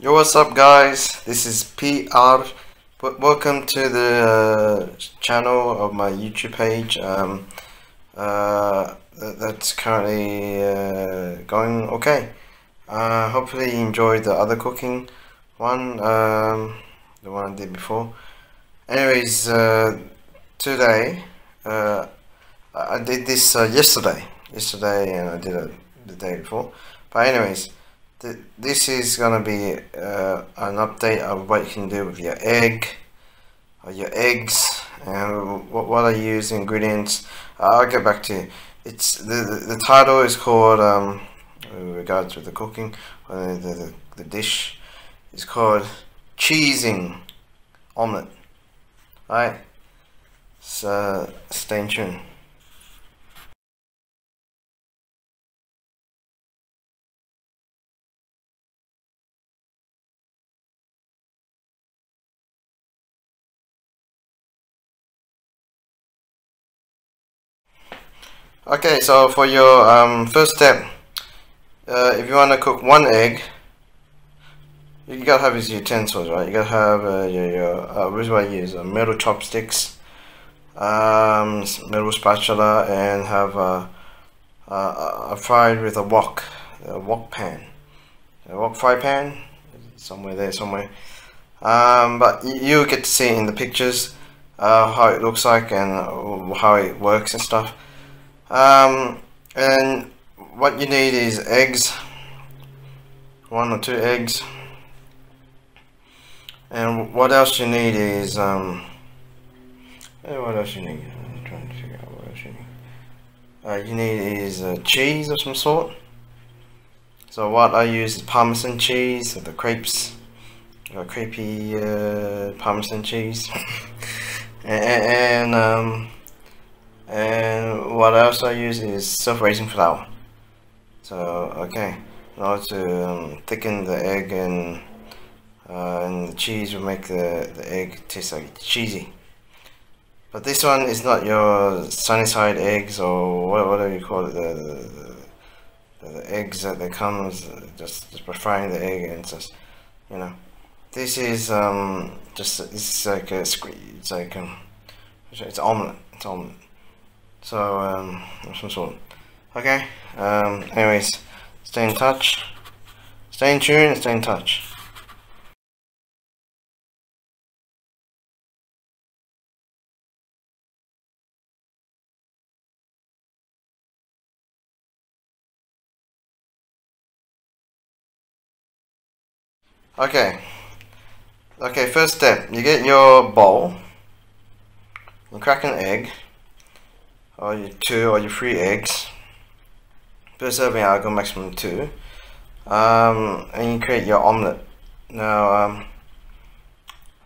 Yo, what's up, guys? This is PR. Welcome to the uh, channel of my YouTube page. Um, uh, th- that's currently uh, going okay. Uh, hopefully, you enjoyed the other cooking one, um, the one I did before. Anyways, uh, today uh, I did this yesterday. Yesterday, and I did it the day before. But anyways. Th- this is gonna be uh, an update of what you can do with your egg or your eggs and what, what I use ingredients. I'll get back to you. It's the, the, title is called um, with regards to the cooking or the, the, the dish is called cheesing omelette right? So stay tuned Okay, so for your um, first step, uh, if you want to cook one egg, you gotta have his utensils, right? You gotta have uh, your, your uh, what I use? Uh, metal chopsticks, um, metal spatula, and have uh, uh, a fried with a wok, a wok pan, a wok fry pan, somewhere there, somewhere. Um, but you get to see in the pictures uh, how it looks like and uh, how it works and stuff. Um, and what you need is eggs, one or two eggs. And what else you need is, um, eh, what else you need? I'm trying to figure out what else you need. Uh, you need is uh, cheese of some sort. So what I use is Parmesan cheese, or the crepes, or crepey uh, Parmesan cheese. and, and um, and what else I use is self-raising flour. So okay. In order to um, thicken the egg and uh, and the cheese will make the, the egg taste like cheesy. But this one is not your sunny side eggs or what, whatever you call it the, the, the, eggs that they comes just, just by frying the egg and just you know. This is um just it's like a it's like um it's omelette it's omelette so, um, of some sort. Okay, um, anyways, stay in touch. Stay in tune and stay in touch. Okay. Okay, first step. You get your bowl. You crack an egg. Or your two or your three eggs. Per serving, I'll go maximum two. Um, and you create your omelette. Now, um,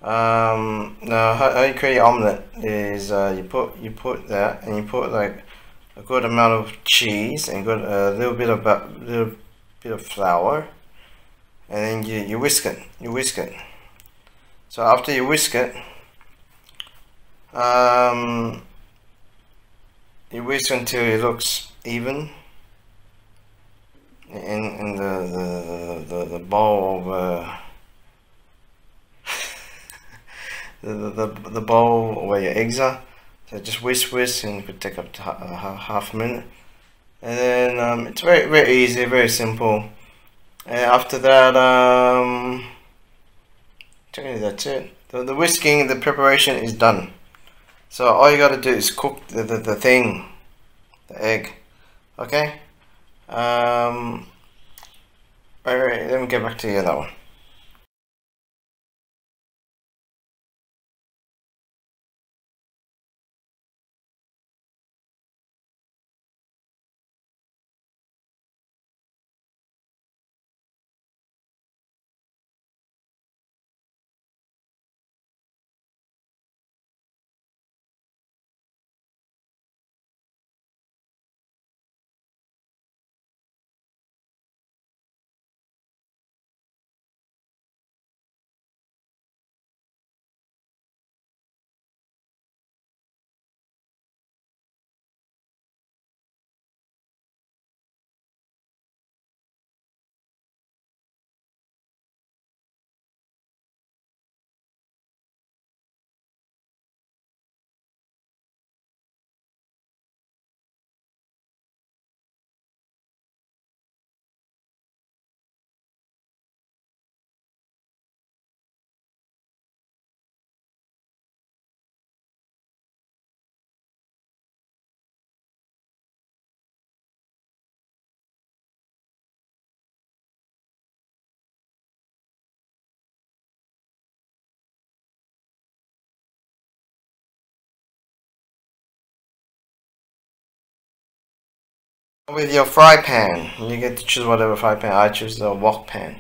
um, now how, how you create your omelette is uh, you put you put that and you put like a good amount of cheese and good a little bit of bu- little bit of flour, and then you you whisk it. You whisk it. So after you whisk it, um, you whisk until it looks even in in the the the, the bowl of uh, the, the the bowl where your eggs are. So just whisk whisk and it could take up to uh, half a minute. And then um, it's very very easy, very simple. And after that, um, that's it. The, the whisking, the preparation is done. So all you gotta do is cook the, the, the thing, the egg. Okay? Um, alright, let me get back to the that one. With your fry pan. You get to choose whatever fry pan I choose the wok pan.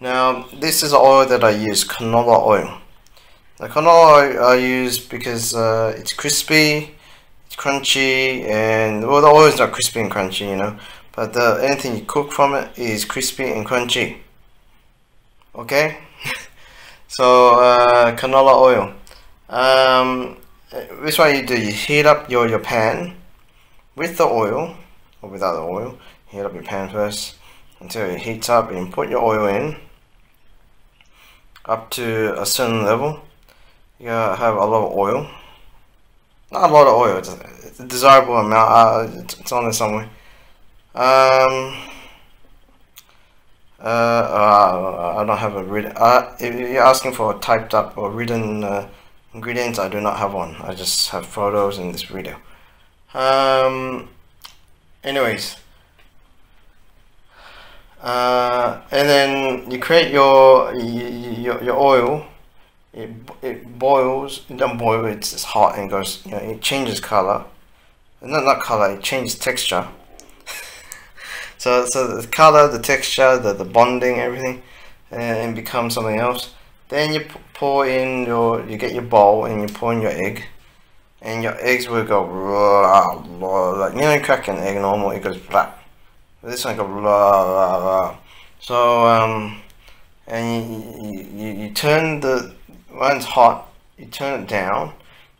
Now this is the oil that I use canola oil. The canola oil I use because uh, it's crispy it's crunchy and well the oil is not crispy and crunchy you know but the, anything you cook from it is crispy and crunchy. Okay? So uh, canola oil. Um, this what you do? You heat up your your pan with the oil or without the oil. Heat up your pan first until it heats up and put your oil in up to a certain level. You gotta have a lot of oil. Not a lot of oil, it's a, desirable amount. Uh, it's, on there somewhere. Um, uh, uh, I don't have a written. Uh, if you're asking for a typed up or written uh, ingredients, I do not have one. I just have photos in this video. Um, anyways. Uh, and then you create your your, your oil. It, it boils it don't boil it's, it's hot and goes you know it changes color. Not not color it changes texture. So so the color the texture the, the bonding everything and becomes something else. Then you pour in your you get your bowl and you pour in your egg and your eggs will go raw, raw, like you know crack an egg normal it goes black this one go blah, blah, blah. So um and you, you, you turn the one's hot you turn it down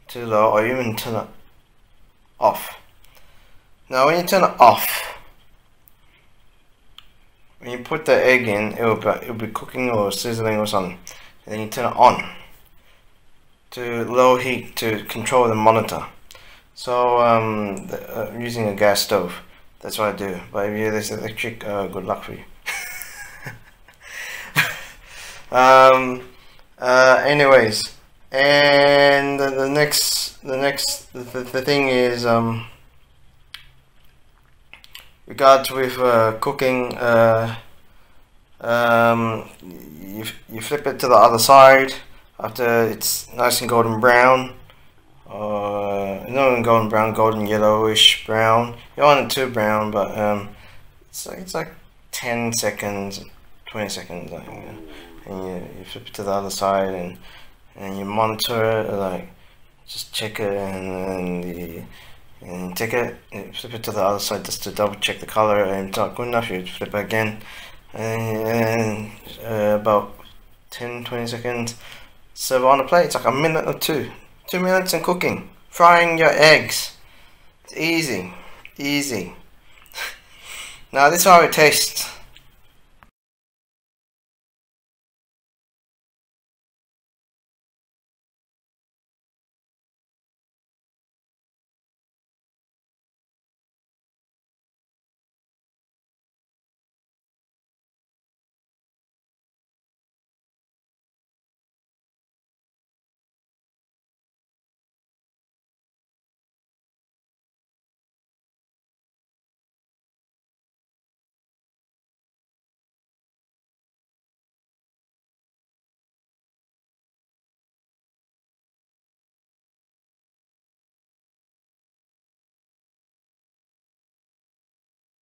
to low or even turn it off. Now when you turn it off when you put the egg in it will be, it will be cooking or sizzling or something. And then you turn it on to low heat to control the monitor. So um, the, uh, using a gas stove, that's what I do. But if you this electric, uh, good luck for you. um, uh, anyways, and the, the, next, the next, the, the thing is um, regards with uh, cooking. Uh, um, you, you flip it to the other side after it's nice and golden brown. Uh, not golden brown, golden yellowish brown. You want it too brown, but um, it's like it's like 10 seconds, 20 seconds, and you, you flip it to the other side and and you monitor it, like just check it and then the and take it flip it to the other side just to double check the color and it's not good enough you flip it again. And, and uh, about 10 20 seconds serve on a plate. It's like a minute or two. Two minutes in cooking. Frying your eggs. It's easy. Easy. now this is how it tastes.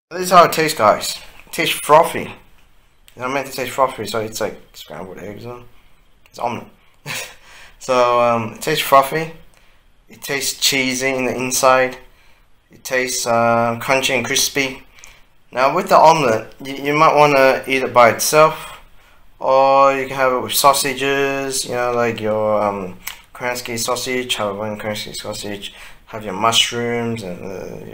This is how it tastes, guys. It tastes frothy. I meant to taste frothy, so it's like scrambled eggs. On. It's omelet. so um, it tastes frothy. It tastes cheesy in the inside. It tastes uh, crunchy and crispy. Now with the omelet, you, you might want to eat it by itself, or you can have it with sausages. You know, like your um, Kransky sausage. One Kransky sausage. Have your mushrooms and uh,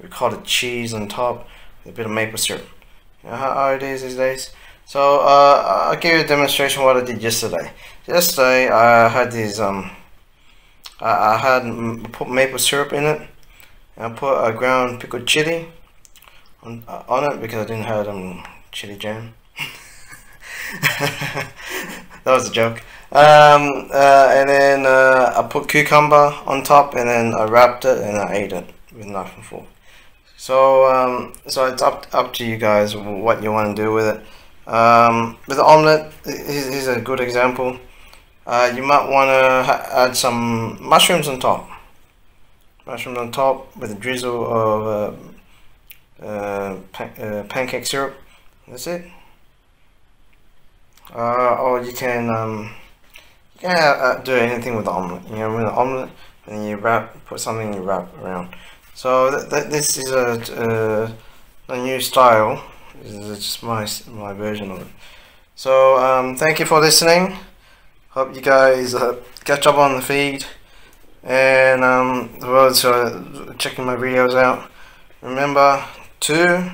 your call it cheese on top a bit of maple syrup. You know how it is these days? So uh, I'll give you a demonstration what I did yesterday. Yesterday I had these um I, I had put maple syrup in it and I put a ground pickled chili on, uh, on it because I didn't have um chili jam. that was a joke. Um, uh, and then uh, I put cucumber on top and then I wrapped it and I ate it with knife and fork. So um, so it's up up to you guys what you want to do with it. Um, with the omelette, here's, a good example. Uh, you might want to add some mushrooms on top. Mushrooms on top with a drizzle of uh, uh, pan uh, pancake syrup. That's it. Or you can um, can uh, do anything with the omelet. You know, with the omelet, and you wrap, put something you wrap around. So th th this is a uh, a new style. This is just my my version of it. So um, thank you for listening. Hope you guys uh, catch up on the feed and um, well, so checking my videos out. Remember to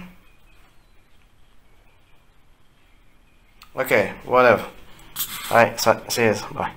okay, whatever. Alright, so, see you. Bye.